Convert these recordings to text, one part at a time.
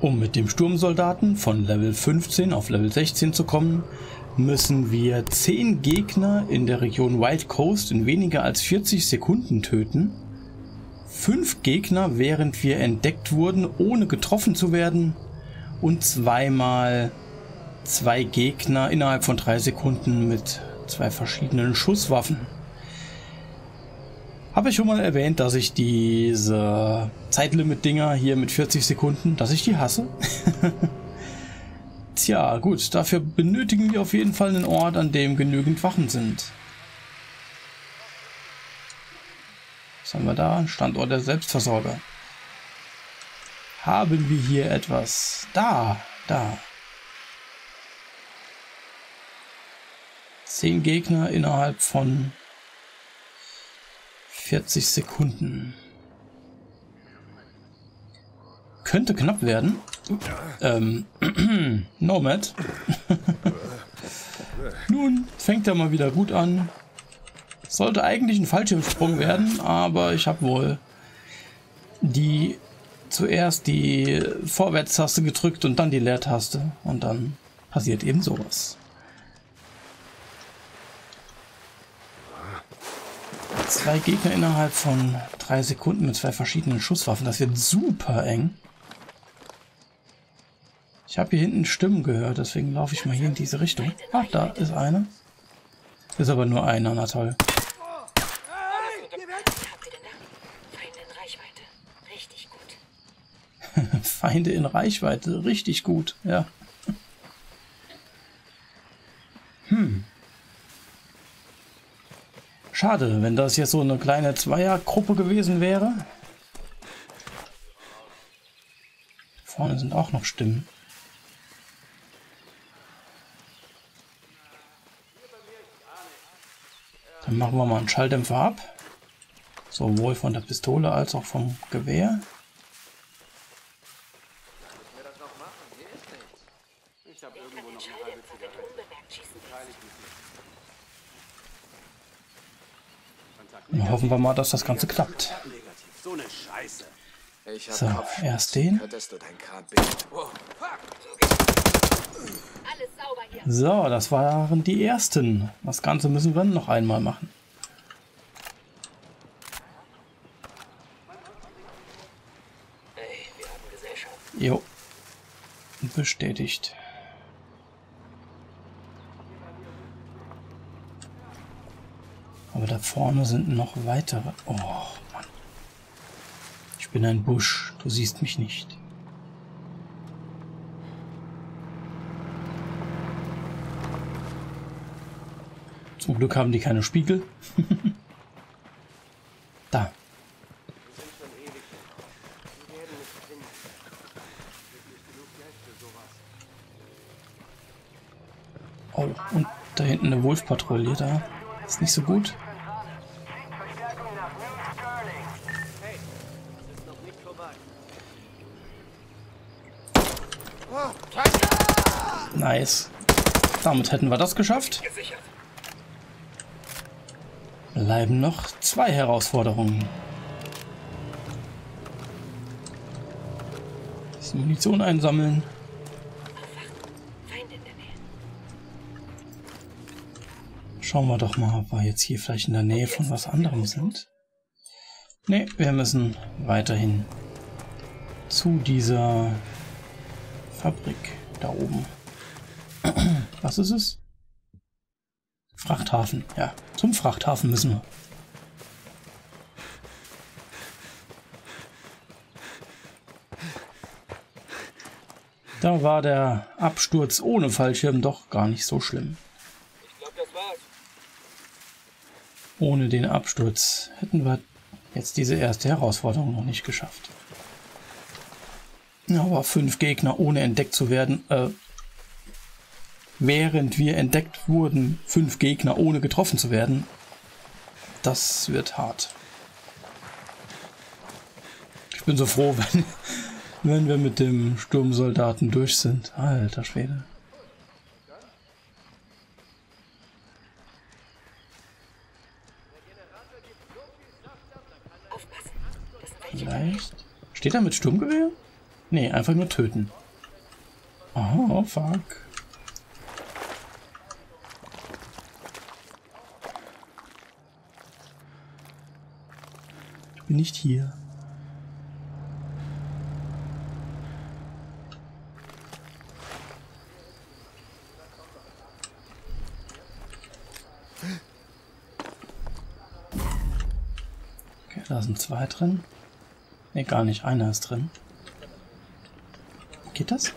Um mit dem Sturmsoldaten von Level 15 auf Level 16 zu kommen, müssen wir 10 Gegner in der Region Wild Coast in weniger als 40 Sekunden töten, 5 Gegner während wir entdeckt wurden, ohne getroffen zu werden und zweimal zwei Gegner innerhalb von 3 Sekunden mit zwei verschiedenen Schusswaffen. Habe ich schon mal erwähnt, dass ich diese Zeitlimit-Dinger hier mit 40 Sekunden, dass ich die hasse? Tja, gut, dafür benötigen wir auf jeden Fall einen Ort, an dem genügend Wachen sind. Was haben wir da? Standort der Selbstversorger. Haben wir hier etwas? Da, da. Zehn Gegner innerhalb von 40 Sekunden. Könnte knapp werden. Ähm, Nomad. Nun fängt er mal wieder gut an. Sollte eigentlich ein Fallschirmsprung werden, aber ich habe wohl die zuerst die Vorwärtstaste gedrückt und dann die Leertaste und dann passiert eben sowas. Zwei Gegner innerhalb von drei Sekunden mit zwei verschiedenen Schusswaffen. Das wird super eng. Ich habe hier hinten Stimmen gehört, deswegen laufe ich mal hier in diese Richtung. Ah, da ist eine. Ist aber nur einer, na toll. Feinde in Reichweite, richtig gut, ja. Hm. Schade, wenn das jetzt so eine kleine Zweiergruppe gewesen wäre. Vorne sind auch noch Stimmen. Dann machen wir mal einen Schalldämpfer ab. Sowohl von der Pistole als auch vom Gewehr. Dann hoffen wir mal, dass das Ganze klappt. So, erst den. So, das waren die ersten. Das Ganze müssen wir noch einmal machen. Jo. Bestätigt. Aber da vorne sind noch weitere. Oh, Mann. Ich bin ein Busch. Du siehst mich nicht. Zum Glück haben die keine Spiegel. da. Oh, und da hinten eine Wolfpatrouille da. Ist nicht so gut. Nice. Damit hätten wir das geschafft. Bleiben noch zwei Herausforderungen. Munition einsammeln. Schauen wir doch mal, ob wir jetzt hier vielleicht in der Nähe von was anderem sind. Ne, wir müssen weiterhin zu dieser Fabrik da oben. Was ist es? Frachthafen, ja. Zum Frachthafen müssen wir. Da war der Absturz ohne Fallschirm doch gar nicht so schlimm. Ohne den Absturz hätten wir jetzt diese erste Herausforderung noch nicht geschafft. Aber fünf Gegner ohne entdeckt zu werden, äh, während wir entdeckt wurden, fünf Gegner ohne getroffen zu werden, das wird hart. Ich bin so froh, wenn, wenn wir mit dem Sturmsoldaten durch sind. Alter Schwede. Vielleicht. Steht er mit Sturmgewehr? Nee, einfach nur töten. Oh, fuck. Ich bin nicht hier. Okay, da sind zwei drin. Ne, gar nicht. Einer ist drin. Geht das?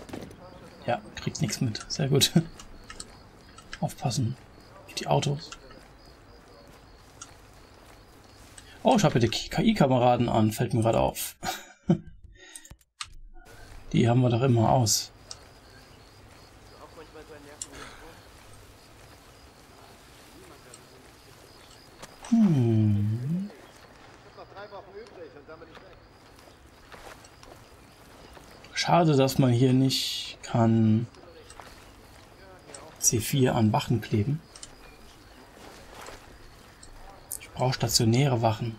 Ja, kriegt nichts mit. Sehr gut. Aufpassen. Die Autos. Oh, ich habe hier die KI-Kameraden an. Fällt mir gerade auf. die haben wir doch immer aus. Hm. Schade, dass man hier nicht kann C4 an Wachen kleben. Ich brauche stationäre Wachen.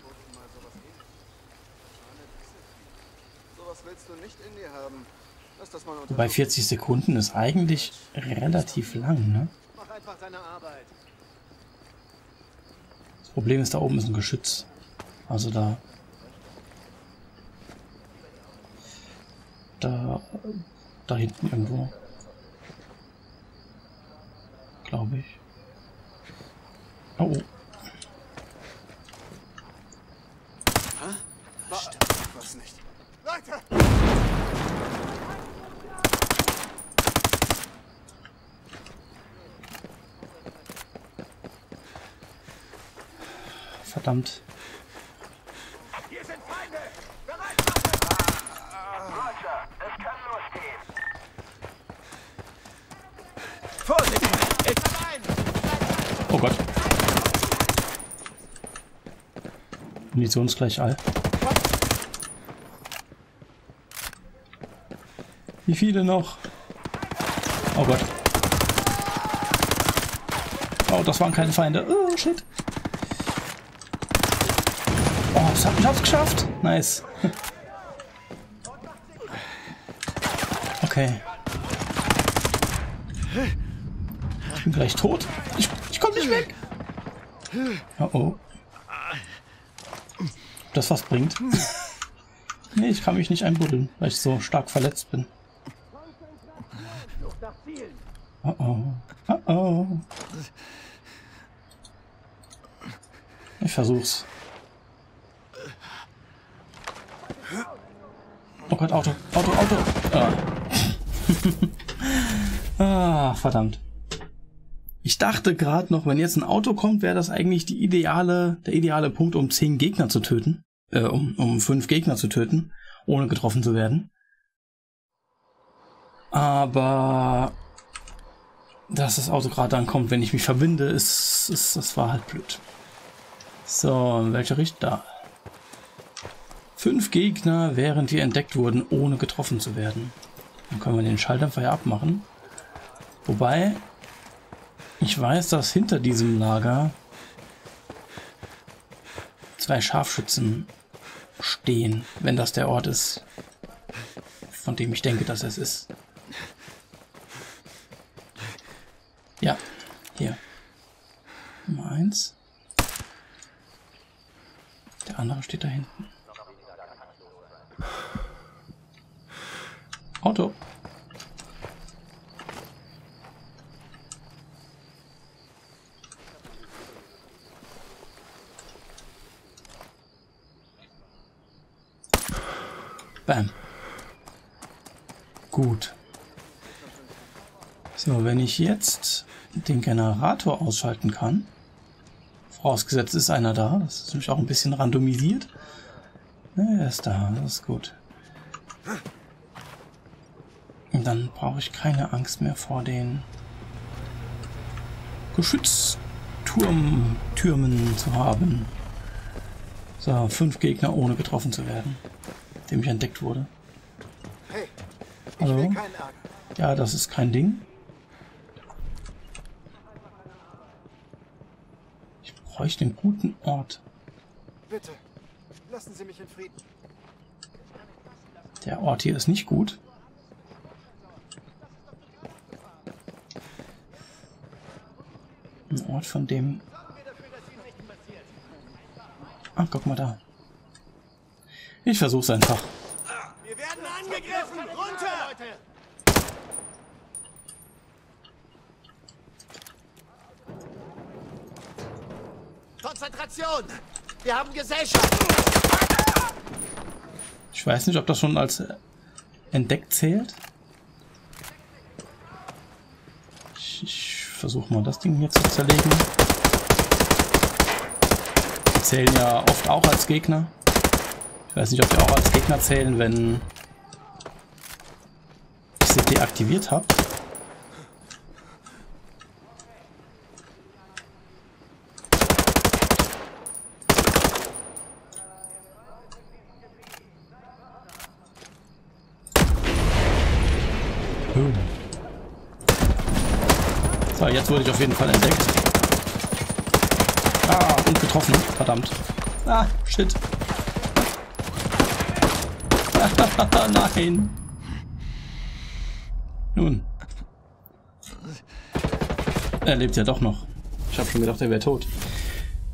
Wobei 40 Sekunden ist eigentlich relativ lang, ne? Das Problem ist, da oben ist ein Geschütz. Also da da, hinten irgendwo. Glaube ich. Oh. oh. Was nicht. Verdammt. Gott. Munitionsgleich all. Wie viele noch? Oh Gott. Oh, das waren keine Feinde. Oh, shit. Oh, ich hab's geschafft. Nice. Okay. Ich bin gleich tot. Ich, ich nicht weg. Oh oh. Das was bringt. nee, ich kann mich nicht einbuddeln, weil ich so stark verletzt bin. Oh oh. Oh oh. Ich versuch's. Oh Gott, Auto, Auto, Auto. Ah. ah, verdammt. Ich dachte gerade noch, wenn jetzt ein Auto kommt, wäre das eigentlich die ideale, der ideale Punkt, um zehn Gegner zu töten. Äh, um, um fünf Gegner zu töten, ohne getroffen zu werden. Aber dass das Auto gerade dann kommt, wenn ich mich verbinde, ist, ist das war halt blöd. So, in welche Richtung? Da. Fünf Gegner, während wir entdeckt wurden, ohne getroffen zu werden. Dann können wir den Schalldämpfer ja abmachen. Wobei, ich weiß, dass hinter diesem Lager zwei Scharfschützen stehen, wenn das der Ort ist, von dem ich denke, dass es ist. Ja, hier. Nummer eins. Der andere steht da hinten. Auto. Bam. Gut. So, wenn ich jetzt den Generator ausschalten kann, vorausgesetzt ist einer da, das ist nämlich auch ein bisschen randomisiert. Ne, er ist da, das ist gut. Und dann brauche ich keine Angst mehr vor den Geschützturm Türmen zu haben. So, fünf Gegner ohne getroffen zu werden dem ich entdeckt wurde. Hey, Hallo? Ja, das ist kein Ding. Ich bräuchte einen guten Ort. Bitte, lassen Sie mich in Frieden. Der Ort hier ist nicht gut. Ein Ort, von dem... Ah, guck mal da. Ich versuch's einfach. Wir werden angegriffen! Runter! Leute! Konzentration! Wir haben Gesellschaft! Ich weiß nicht, ob das schon als entdeckt zählt. Ich, ich versuche mal das Ding hier zu zerlegen. Die zählen ja oft auch als Gegner. Ich weiß nicht, ob die auch als Gegner zählen, wenn ich sie deaktiviert habe. So, jetzt wurde ich auf jeden Fall entdeckt. Ah, und getroffen. Verdammt. Ah, shit. Nein. Nun. Er lebt ja doch noch. Ich habe schon gedacht, er wäre tot.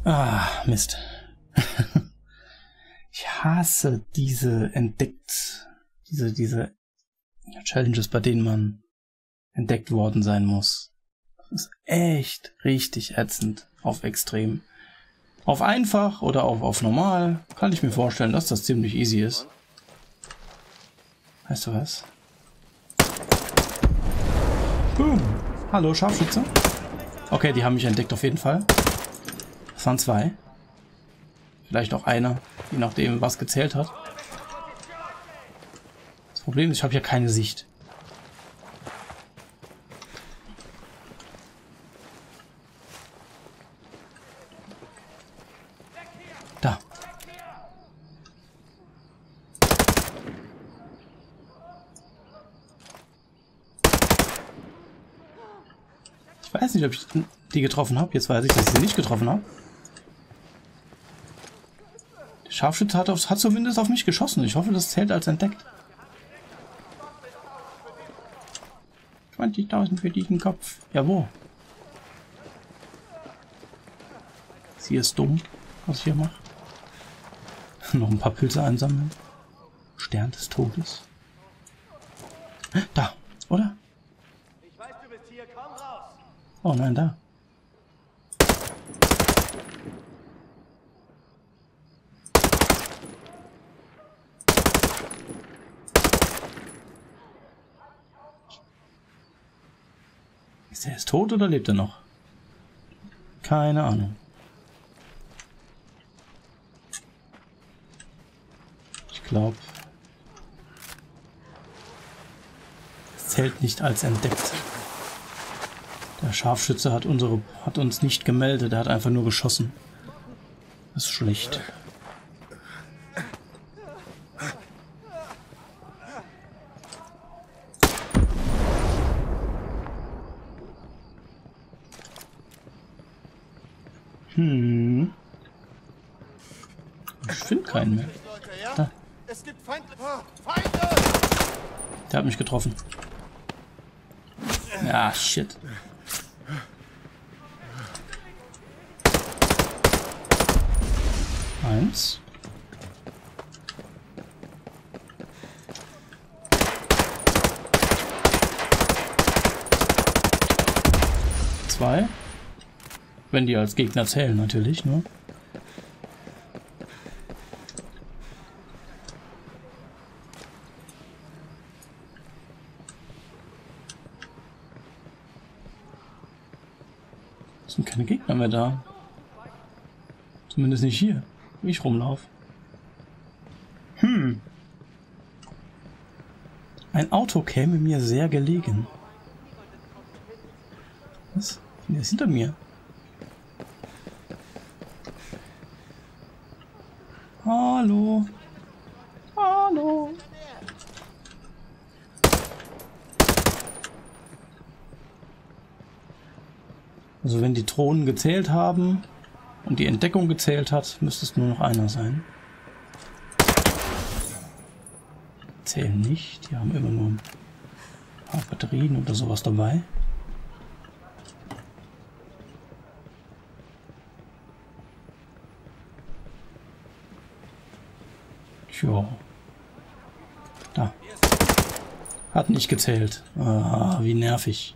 Ah, Mist. ich hasse diese entdeckt, diese, diese Challenges, bei denen man entdeckt worden sein muss. Das ist echt richtig ätzend auf extrem. Auf einfach oder auch auf normal kann ich mir vorstellen, dass das ziemlich easy ist. Weißt du was? Boom. Hallo, Scharfschütze. Okay, die haben mich entdeckt auf jeden Fall. Das waren zwei. Vielleicht auch einer, je nachdem, was gezählt hat. Das Problem ist, ich habe hier keine Sicht. Nicht, ob ich die getroffen habe. Jetzt weiß ich, dass ich sie nicht getroffen habe. Der Scharfschütze hat, auf, hat zumindest auf mich geschossen. Ich hoffe, das zählt als entdeckt. 20.000 für diesen Kopf. Ja, wo? Sie ist dumm, was ich hier mache. Noch ein paar Pilze einsammeln. Stern des Todes. Da, oder? Ich weiß, du bist hier, komm raus! Oh nein, da. Ist er jetzt tot oder lebt er noch? Keine Ahnung. Ich glaube, es zählt nicht als entdeckt. Der Scharfschütze hat unsere hat uns nicht gemeldet, er hat einfach nur geschossen. Das ist schlecht. Hm. Ich finde keinen mehr. Da. Es gibt Feinde! Feinde! Der hat mich getroffen. Ja, shit. Eins. Zwei. Wenn die als Gegner zählen, natürlich, ne? Es sind keine Gegner mehr da. Zumindest nicht hier, wo ich rumlaufe. Hm. Ein Auto käme mir sehr gelegen. Was? Der ist hinter mir. Hallo. Hallo. Also wenn die Drohnen gezählt haben und die Entdeckung gezählt hat, müsste es nur noch einer sein. zählen nicht. Die haben immer nur ein paar Batterien oder sowas dabei. Tja. Da. Hat nicht gezählt. Ah, wie nervig.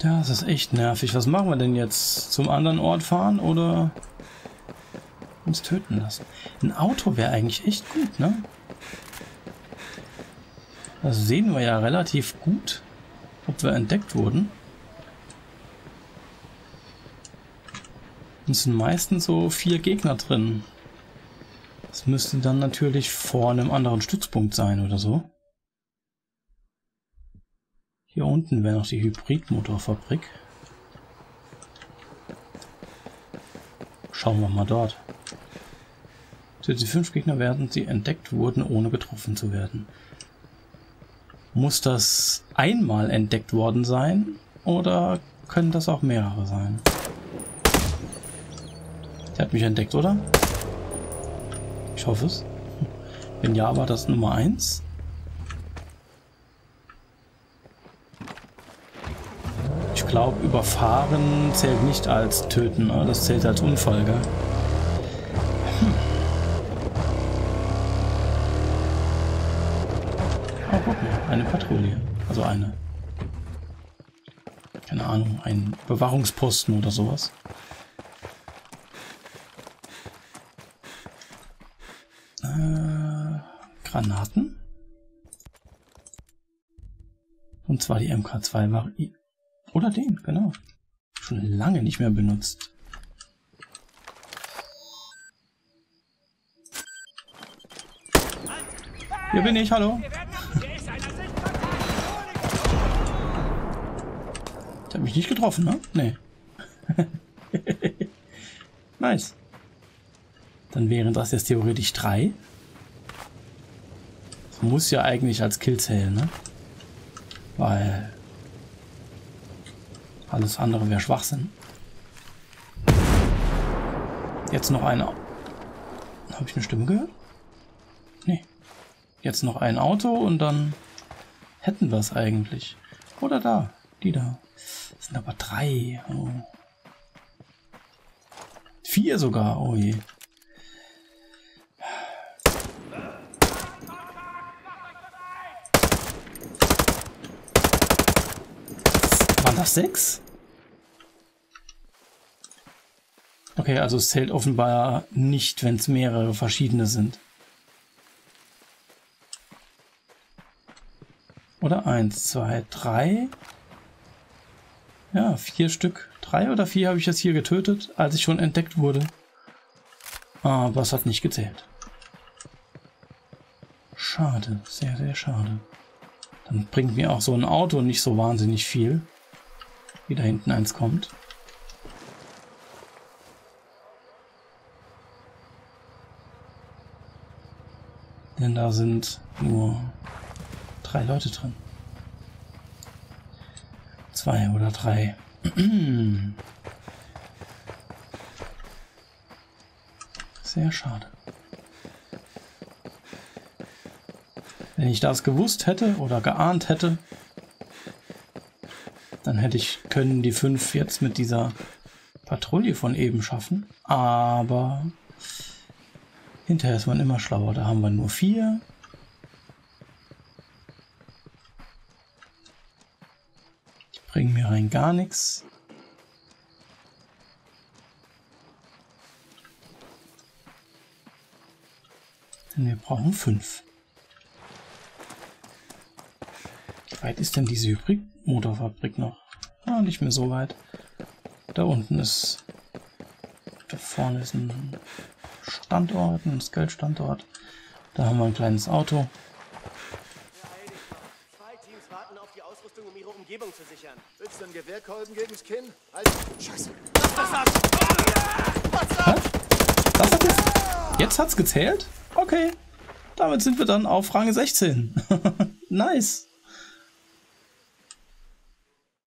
Das ist echt nervig. Was machen wir denn jetzt? Zum anderen Ort fahren oder uns töten lassen? Ein Auto wäre eigentlich echt gut, ne? Das sehen wir ja relativ gut, ob wir entdeckt wurden. Es sind meistens so vier Gegner drin. Das müsste dann natürlich vor einem anderen Stützpunkt sein oder so. Hier unten wäre noch die Hybridmotorfabrik. Schauen wir mal dort. Die fünf Gegner werden sie entdeckt wurden, ohne getroffen zu werden. Muss das einmal entdeckt worden sein oder können das auch mehrere sein? Der hat mich entdeckt, oder? Ich hoffe es. Wenn ja, war das Nummer 1. glaube, überfahren zählt nicht als töten, ne? das zählt als Unfall, gell? Hm. Oh, guck mal, eine Patrouille. Also eine. Keine Ahnung, ein Bewachungsposten oder sowas. Äh, Granaten. Und zwar die MK2 oder den, genau. Schon lange nicht mehr benutzt. Hier bin ich, hallo. Der hat mich nicht getroffen, ne? Nee. nice. Dann wären das jetzt theoretisch drei. Das muss ja eigentlich als Kill zählen, ne? Weil alles andere wäre Schwachsinn. Jetzt noch eine... Habe ich eine Stimme gehört? Nee. Jetzt noch ein Auto und dann hätten wir es eigentlich. Oder da. Die da. Das sind aber drei. Oh. Vier sogar. Oh je. Das sechs? Okay, also es zählt offenbar nicht, wenn es mehrere verschiedene sind. Oder eins, zwei, drei. Ja, vier Stück. Drei oder vier habe ich jetzt hier getötet, als ich schon entdeckt wurde. Aber es hat nicht gezählt. Schade, sehr, sehr schade. Dann bringt mir auch so ein Auto nicht so wahnsinnig viel wie da hinten eins kommt. Denn da sind nur drei Leute drin. Zwei oder drei. Sehr schade. Wenn ich das gewusst hätte oder geahnt hätte, dann hätte ich können die fünf jetzt mit dieser Patrouille von eben schaffen. Aber hinterher ist man immer schlauer. Da haben wir nur vier. Die bringen mir rein gar nichts. Denn wir brauchen fünf. Wie weit ist denn diese Hybridmotorfabrik noch? Ah, nicht mehr so weit. Da unten ist... Da vorne ist ein Standort, ein Skate-Standort. Da haben wir ein kleines Auto. Zwei Teams warten auf die Ausrüstung, um ihre Umgebung zu sichern. Willst du einen Gewehrkolben gegen's Kinn? Halt! Scheiße! Das hat... Das hat jetzt... Jetzt hat's gezählt? Okay. Damit sind wir dann auf Rang 16. nice.